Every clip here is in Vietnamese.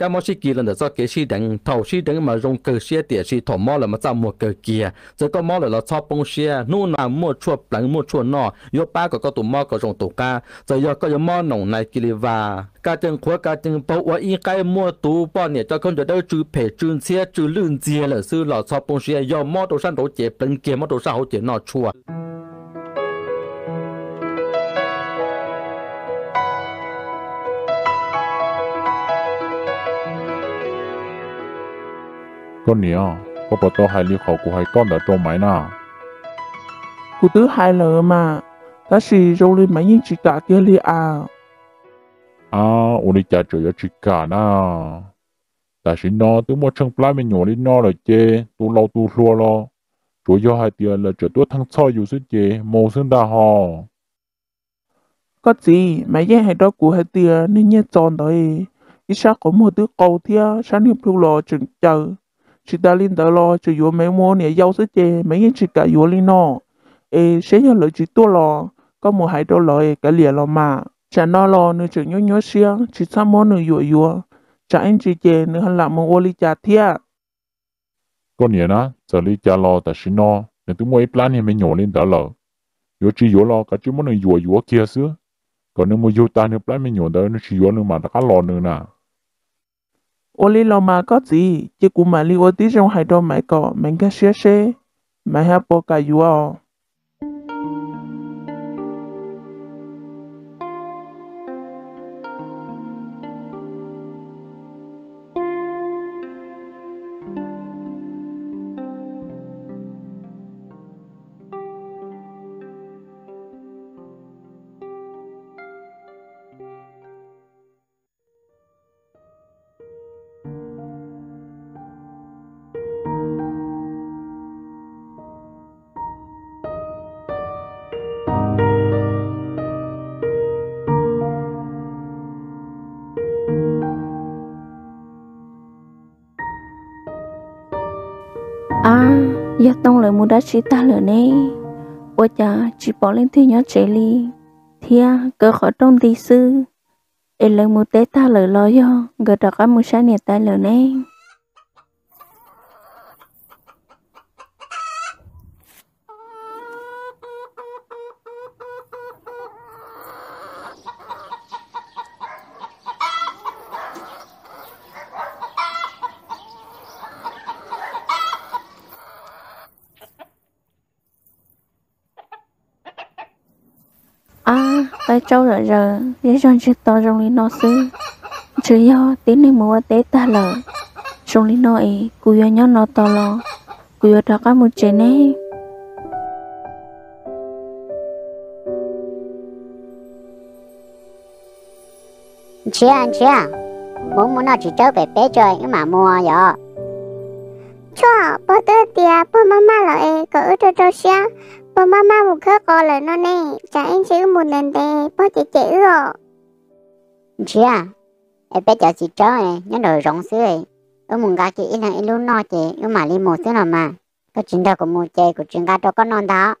cái món xí kia là để cái xí đằng thầu, xí đằng mà dùng cơ xí địa xí thầu mỏ là mà tạo một cơ kia giờ có mỏ là nó cho bông xí nu nào mua chua blanc mua chua nọ. Yo ba có có tụ mỏ có dùng tụ ca. Giờ yo có yo mỏ nồng này kia và. Cái chân khóa cái chân bao và ý cái mua tụ bao nhiêu cho con cho đâu chữ phe chữ xe chữ lươn chia là sư là cho bông xí yo mỏ đồ sản đồ chế blanc kia, mỏ đồ sản hỗ chế nọ chua con nhỉ có bảo tao hai ly khẩu của hai con đã trong máy nào cụ tứ hai lờ mà ta chỉ rồi lên mấy những chỉ cả kia li à. À ôn đi trả cho chỉ cả na ta chỉ nó tứ một chân plai mình nhỏ đi nó rồi chê tu lâu tu lua lo. Chủ yếu hai tiền là cho tôi thằng soi dù sức chê mồ sinh đa hò. Có gì mấy cái hai đó của hai tiền nên nhớ tròn đấy ít sao có một đứa cầu thia sáng niệm thu lo chừng chờ chỉ ta linh đó lo chỉ yếu mấy mô nè giàu sức chê, mấy cái chỉ cả yếu linh nó ê sẽ nhớ lời chỉ tua lo có một hai đô lời cái liền lo mà. Chả nó lo nữa chỉ nhớ nhớ xia, chỉ sao mô nữa yếu yếu chả anh chỉ chê nữa hẳn là một ô ly trà thia. Con nhỉ na giờ đi chả lo ta xin nó nên tứ mỗi plan thì mới nhỏ lên đó lo yếu chỉ yếu lo cả chỉ muốn yếu yếu kia xưa còn nếu mua yếu ta nữa plan mới nhỏ đó nó chỉ yếu nữa mà ta lo nữa nè ô ly lo mà có gì? Chỉ cũng mà li ô tí trong hai đôi mày có mình cái xia xê mày hả bộ cả yêu giờ tông lời mua đã chỉ ta lời nè ôi chà chỉ bỏ lên thì nhớ chạy li thia cỡ khỏi trong tí sư. Ê, lời mua tế ta lời lo yo gỡ đặt cái mua sáng nè, ta lời nè cái trâu rồi giờ để cho chị to trong lý nó sư chứ do tiếng này mua tế ta lờ. Trong lý nó ấy cú yo nhớ nó to lo. Cú yo đó có một chuyện này chị à chị à muốn muốn nó chỉ chơi bé bé chơi nhưng mà mua vậy cho bố tớ tia bố mama lại có ở bố mama một khớ co lại nó nè chả anh chữ một lần tè bố chị chữ rồi. Chị à em bé chờ chị chơi nhớ đời rộng xứ ấy. Ở mùng gà chị in hàng luôn no chị nhưng mà đi một xứ nào mà. Có chuyện đâu của một chơi của chuyện gà đâu có non đó.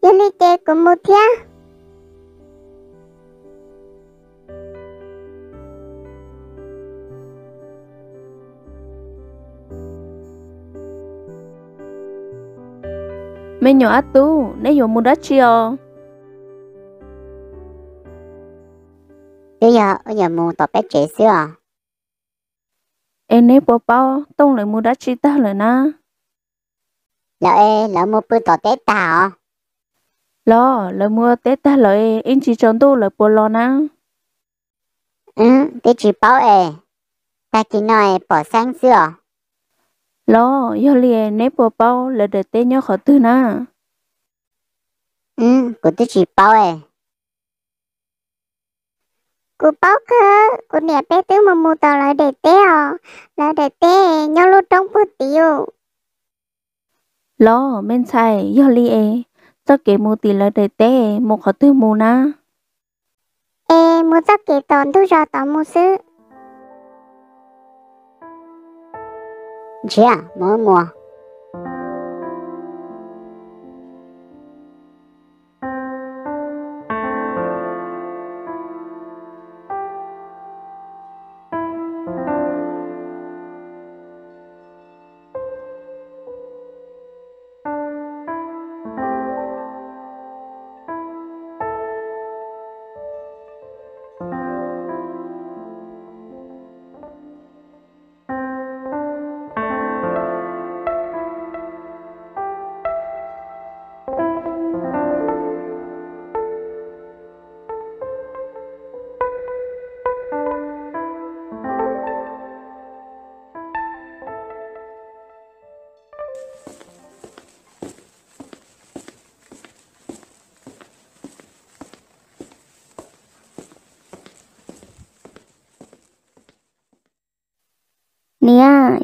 Yên đi chè của một thia mấy nhỏ át tu nếu dùng mua đất chiều bây giờ ở giờ mua tọt bé trẻ xưa à? Em nếu bỏ bao tông lại mua đất chi ta rồi na. Lỡ ê lỡ mua bữa tọt tết tao lo lại mua tết ta lại em chỉ chọn tu lại bỏ lo na. Ừ tết chỉ bao ê ta chỉ nói bỏ sang xưa lo yo liền nếu bỏ bao lại để tết nhớ khó tư na. Ừ của tết chỉ bao ê của báo cơ của nè bé tứ mà mua tàu lại để té à. Lại để té nhau lúc trong bữa tiêu lo men sai yo e cho kế mua tỷ lại để tết một khó tư mua na. Ê mua chắc kế tòn thu ra tàu mua sư chị à mua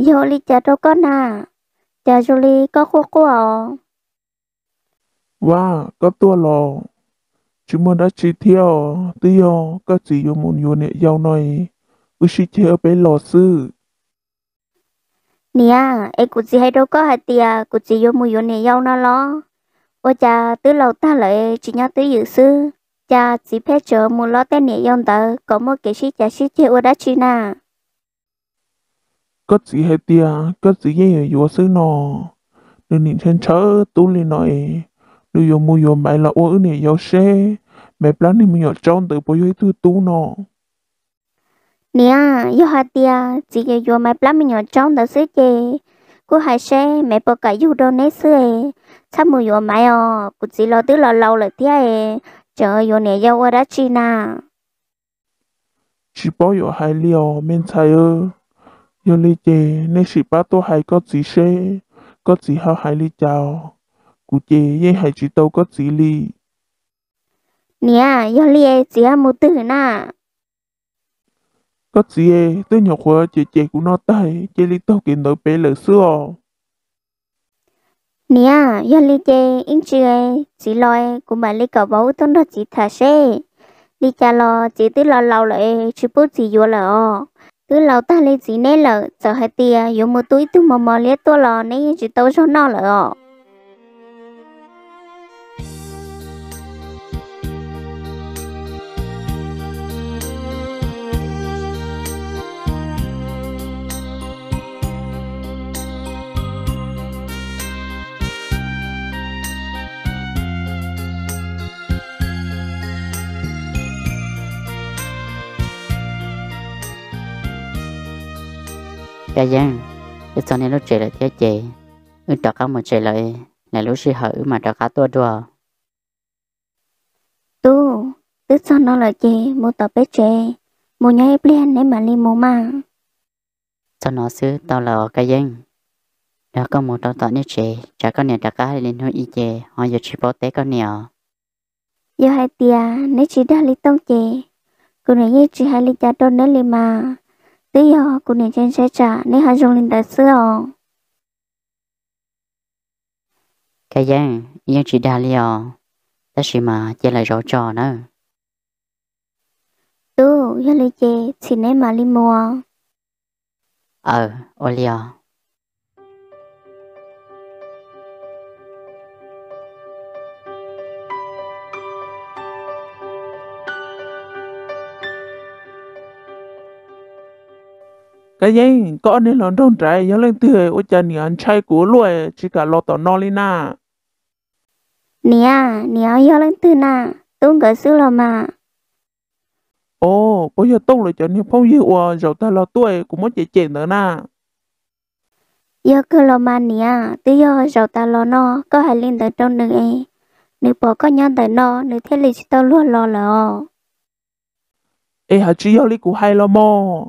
yo li cha đâu có nà cha cho li có khô khô à và có tua lò chúng mình đã chỉ theo do có chỉ có một nhiều nệ giàu này ư sĩ chơi bé lò sư。Nè em cũng chỉ hay đâu có hai tia cũng chỉ yo mua yo nè yo nó lo ô cha tứ lâu ta lại chỉ nhớ tứ dự sư。Cha chỉ phép chờ mua lo tên nè yon tờ có một cái sĩ cha sĩ chơi ô đã chi nà có chỉ hai tia có chỉ nghe yo sư nọ nên nhìn trên chớ tu lên nói nếu yo mua yo mày là ô nè yo xe mẹ plan nên mình yo trong từ bố yo tu tu nọ nè yo hai tia chỉ cái yo mày plan mình nhỏ trong tờ sư chơi cô hai xe mẹ bỏ cả yo đâu nấy sư sao mua yo mày ờ cũng chỉ lo tứ lo lâu lại thế chờ yo nè yo ô đã chi nà. Chỉ bảo yo hai liều men chạy ơ yo li chè nên chỉ bảo tôi hai có chỉ xe có chỉ hao hai li chào. Cụ chè ye hai chỉ tàu có chỉ li nè yo li chỉ mua từ nà. Có chỉ e tôi nhỏ khóa chè chè của nó tay chè li tàu kiện nổi bé lỡ xưa. Nè yo li chê in chưa chỉ lo của bà li cậu bố tôi nó chỉ thả xe li cha lo chỉ tứ lo lâu lại chỉ bố chỉ vô là ờ tứ lâu ta lấy gì nè lợ giờ hai tia yo một túi tu mò mò lia tôi lò nè chỉ tao cho nó là cái giang. Cái sau này lúc chơi lại thế chơi ư trò cá một chơi lại là lúc sĩ hở mà trò cá tua đùa. Tu tứ cho nó là chê mua tập bé chê mua nhai plan để mà li mua mà cho nó xứ tao là cái giang. Đó có một tao tao như chơi chả có nhiều trò cá lên hơi y chơi họ giờ chỉ bảo té có nhiều giờ hai tia nếu chỉ đã li tông chê cô này chỉ hai li cha đôn nữa li mà tứ giờ cô này trên xe trả nếu hai dùng linh đại sư ờ cái giang nhưng chỉ đa liò ta chỉ mà chơi lại rõ trò nữa tu giờ li chê chỉ nếu mà li mua. Ờ ô liò cái gì có nên là đông trái nhớ lên từ ở chân anh trai của lùi chỉ cả lo tao nó lên na. Nè nè giờ lên từ nà tu gỡ sư là mà. Ồ bây giờ tông lại cho nên phong yêu à rồi ta lo tuổi cũng muốn chạy chạy nữa na. Giờ cơ là mà nè từ giờ rồi ta lo nó có hai linh tới trong đường ấy nếu bỏ có nhân tới nó nếu thế lịch tao luôn lo là ê hả chỉ yêu lý của hai lo mò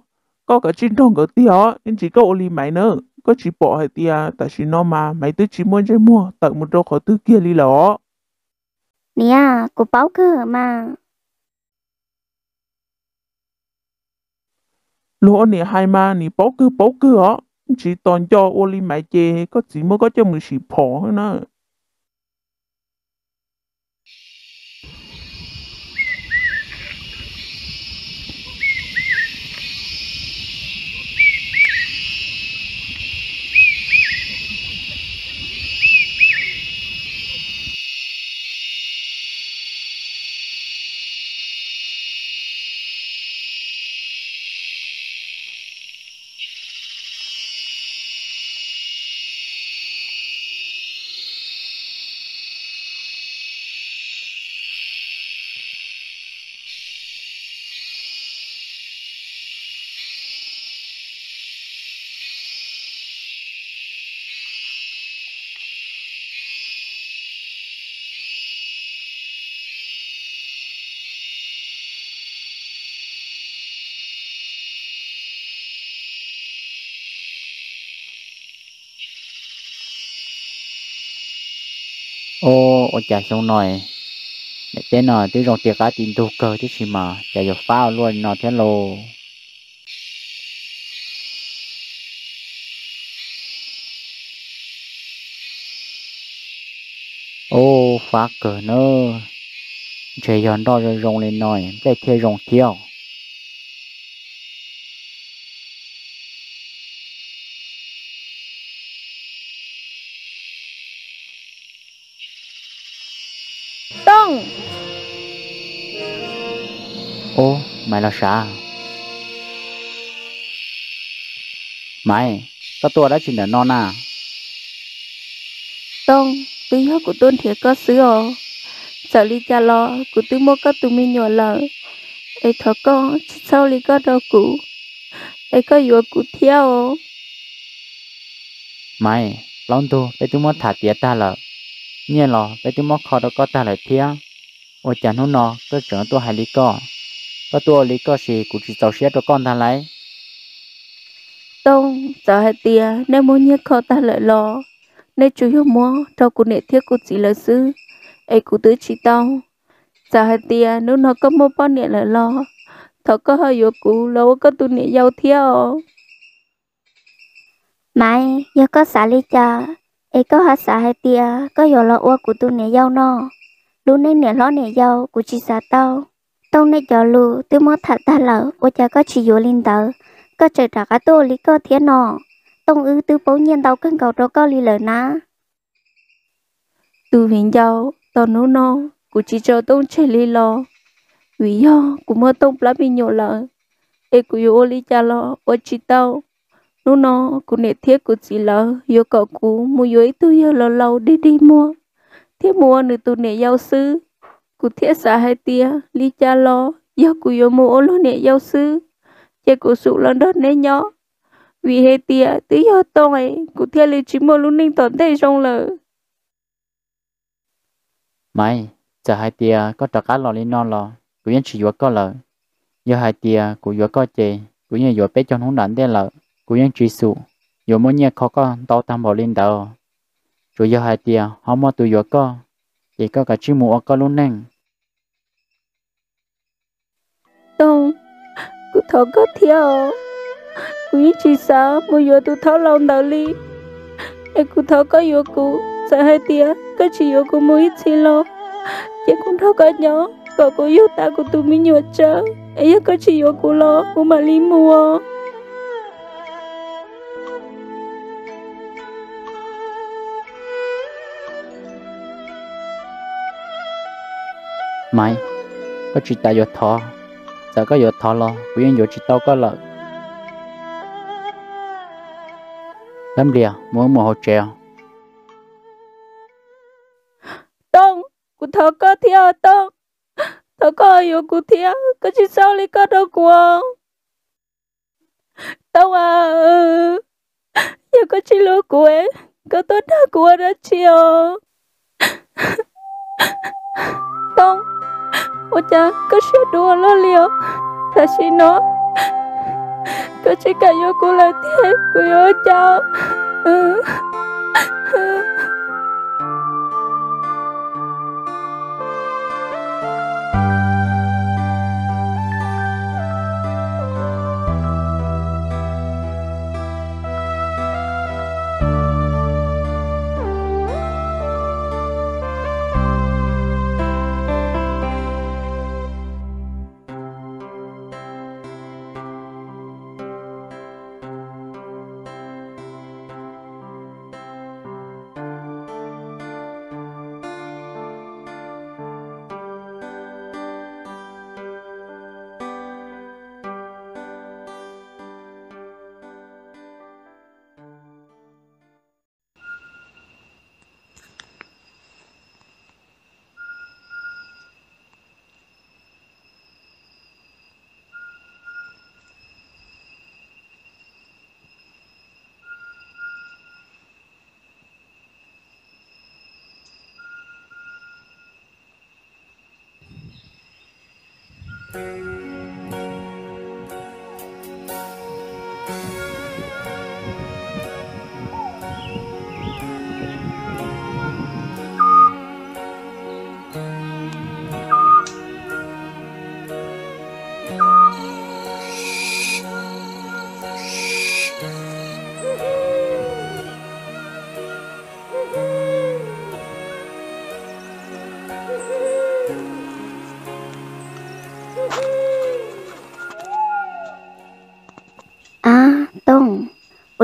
có cả trên thông cái tia nên chỉ có lý máy nữa. Có chỉ bỏ hai tia tại chỉ nó mà máy tư chỉ muốn chơi mua tận một đôi khỏi tư kia lý lỏ nè của báo cơ mà. Lúa nè hai mà nè bó cứ bó cứ ó chỉ toàn cho lý máy chê có chỉ mới có cho mình chỉ bỏ nữa ô ô chả xong nồi để thế nọ tí rong tiệc cá tin tu cơ tí xì mà. Chả giờ phao luôn nọ thế lô ô, phá cờ nơ. Chơi giòn đo rồi rong lên nồi để thế rong tiêu mày là sao mày có tua đã chỉ là non à. Tông Tí hốt của tôn thiệt có sứ ồ Sợ lý cha lo Của tư mô có tụi mình nhỏ lợ Ê thọ con Sau lý có đâu cụ Ê có dùa cụ theo ồ mày lon tu bé tu mất thả tía ta lợ nhẹ lò bé tu mất khó đâu có ta lại thía. Ôi chẳng nó nó có trưởng tôi hai lý co có tôi lý co gì cũng chỉ tàu xe cho con ta lấy Tông Sợ hai tìa Nếu muốn nhớ khó ta lợi lo Nếu chú yếu mua Trâu cụ nệ thiết cụ chỉ lợi sư Ê cụ tứ chỉ tao Sợ hai tìa Nếu nó có mua bao nệ lợi lo Thọ có hơi dùa cụ Lâu có tụ nệ giàu theo Mai, giờ có xả lý cha. Ê có hát xả hai tia, có giờ là ua của tu nè dâu no. Lu nên nè lo nè dâu, của chị xả tao. Tao nãy giờ lu, tôi mơ thật ta lỡ, ô cha có chỉ dụ linh tờ. Có trời trả cả tôi lý có thiên nọ. Tông ư tư bố nhiên tao cân cầu cho có lý lỡ ná. từ hiện giàu tao nô nô cũng chỉ cho tông chơi lý lo vì do cũng mơ tông lá bị nhổ lỡ ê cũng yêu lý cha lo ô chỉ tao nô nô cũng nể thiết của chỉ lỡ yêu cậu cũ mua yêu tôi yêu lâu lâu đi đi mua thiết mua nữa tu nể giàu sư cụ thiết xã hai tia li cha lo do cụ yêu mua lo nè giáo sư che cụ sụ lần đó nè nhỏ vì hai tia tí giờ tông ấy thiết li chỉ mua luôn ninh tổn thế trong lờ mày giờ hai tia có trò cá lò lên non lò cụ yên chỉ vừa có lờ giờ hai tia cụ vừa có chè cụ yên vừa bé cho hướng đạn đen lờ cụ yên chỉ sụ vừa muốn nhẹ khó có tao tam bảo lên đầu rồi giờ hai tia họ mua tụi vừa có chỉ có cả chim mùa có luôn nè Tông, cứ thở có theo. quý ý chỉ sao, mua vô tụ thọ lòng đạo lý. em cứ thở có vô cụ, sợ hai tia, có chỉ vô cụ mua ít xì lo. Chỉ cũng thọ có nhỏ, có cô yêu ta của tụ mình nhột chớ. Ê có chỉ vô cụ lo, cụ mà lý mua. Mày có chỉ ta vô thọ giờ có vô thọ lo quý anh vô chỉ tao có lợ lắm đi muốn mồ hồ treo Tông, cụ thọ có theo tông. Thọ có vô cụ theo, có chỉ sao lý có đâu của. Tông à, giờ có chỉ lúa của em, có tốt đã của đã chiều. Tông, ôi cha, có sửa đùa lo liều. Thật xin nó. Có chỉ cả vô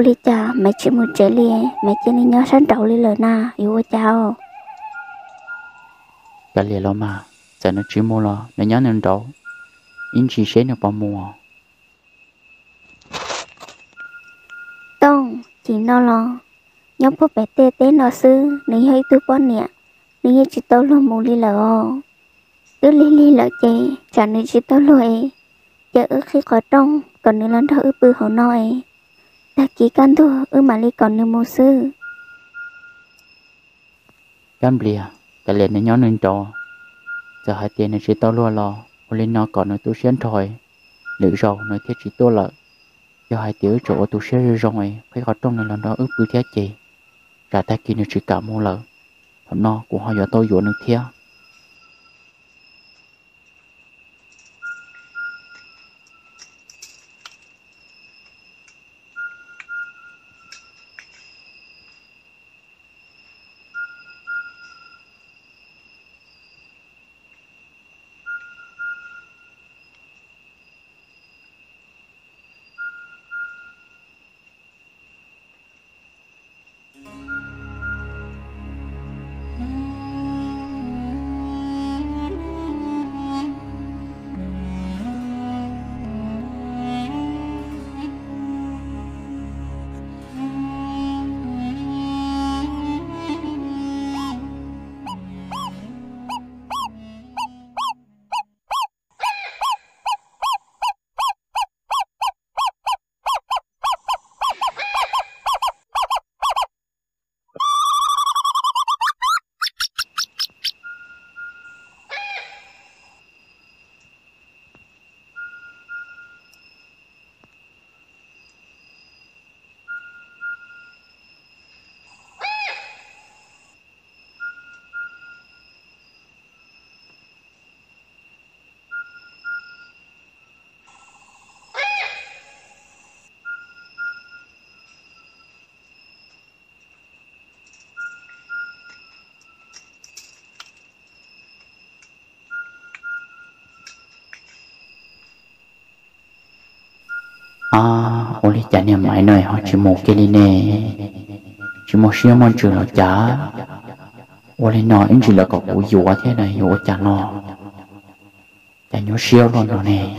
Li cha mẹ chỉ một trẻ liền mẹ chỉ nên nhớ sáng trâu li lời na yêu chào cả liền lo mà giờ nó chỉ mua lo nó nhớ nên đâu in chỉ sẽ nó bao mua. Tông chỉ nó lo. Nhớ bố bé tê tê nó sư nên hơi tu bón nè. Nên chỉ tao lo mua li lợ cứ li li lợ chè chả nên chỉ tao lo ấy giờ ở khi có trong còn nữa lần thở bự hậu nói ta chỉ căn thu ư mà li còn nương mô sư. Cam bìa à, cái liền này nhỏ nên trò. Giờ hai tiền này chỉ tao lo lo ô lên nó còn nó tu xuyên thôi nữ rau nó thiết chỉ tôi lợi. Giờ hai tiểu chỗ tu xuyên rồi, phải có trong này lần đó ước bự thiết chỉ ra ta kia nó chỉ cả mua lợi. Nó cũng họ giờ tôi dụ nó thiết li chả niệm mãi nơi họ chỉ một cái đi nè chỉ một xíu mong trường là chả. Ô li nói anh chỉ là có của dùa thế này dùa chả nó chả nhớ xíu luôn rồi nè.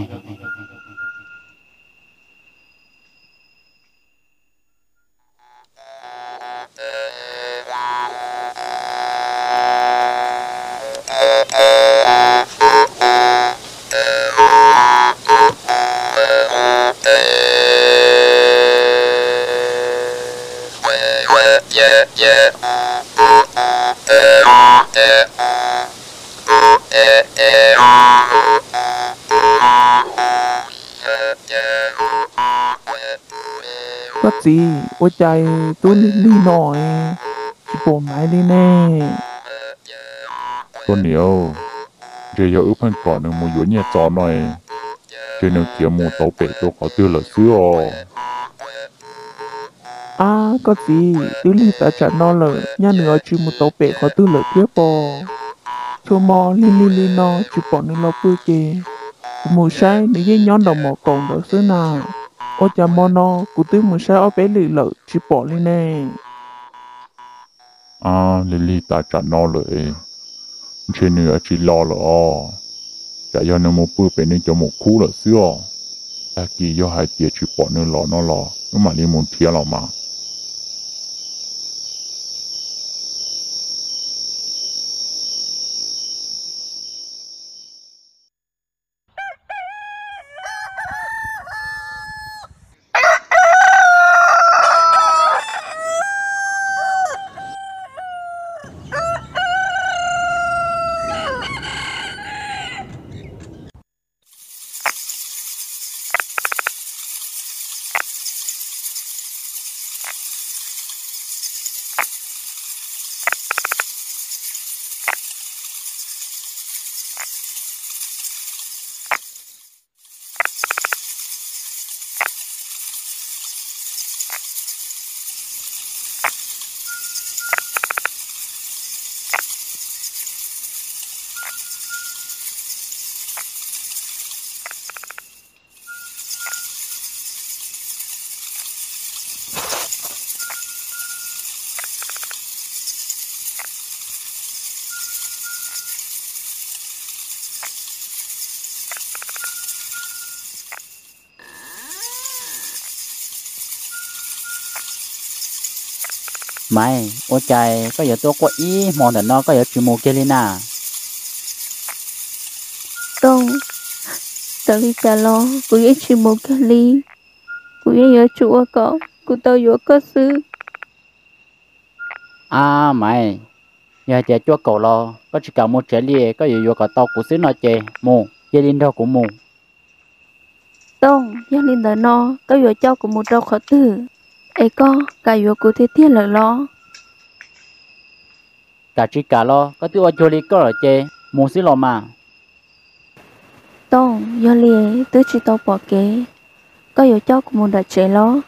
ก็สิหัวใจตุ้นนี่หน่อยที่ปมไม้นี่แน่ตัวเหนียวเดี๋ยวอึพันก่อนหนึ่งมูอยู่เนี่ยจอหน่อยเดี๋ยวเกี่ยวมูเตาเป็ดตัวเขาตื้อเหลือเสื้อ à có gì? Tôi đi ta chả no là nhà nữa chỉ một tàu bể có tư lợi tiếp bò. Cho mò li li li no, chỉ bỏ nên lo bươi kì. Mù sai nếu dây nhón đầu mò còn đó xứ nào. Ô chả mò no, cụ tư mù sai ở bé lì lợi chỉ bỏ lên nè. À lily ta chả no lợi. trên nữa chỉ lo là chả do nó mù bữa bên nên cho một khu là xưa. Ta kỳ do hai tiệt chỉ bỏ nên lo nó lo. Nhưng mà đi muốn thiệt là mà. Mày ô chạy có giờ tôi có ý mòn đợt nó có giờ chỉ mua kia lên à? Tông tao đi trả lo cô ấy chỉ một cái ly cô ấy nhớ chủ có cô tao nhớ có sư à mày giờ chạy cho cậu lo có chỉ cả một trái lia có giờ vừa cả tao của xứ nó chè mù kia lên đâu cũng mù. Tông nhớ lên đời nó có nhớ cho của một đâu khó tử ấy có cả nhớ của thế thiên lời lo cả chỉ cả lo có tiêu cho đi có ở chè mù xứ lo mà. Tông nhớ liền tứ chỉ tao bỏ kế có nhớ cho của một đời trẻ lo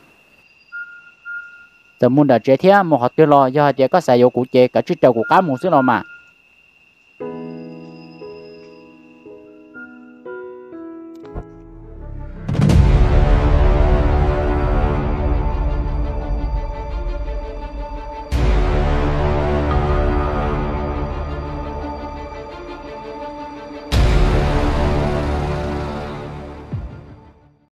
giờ muốn đã chế thế một hạt tiêu lo do hạt có xài dầu của chế cả chỉ trâu của cá mù xứ lo mà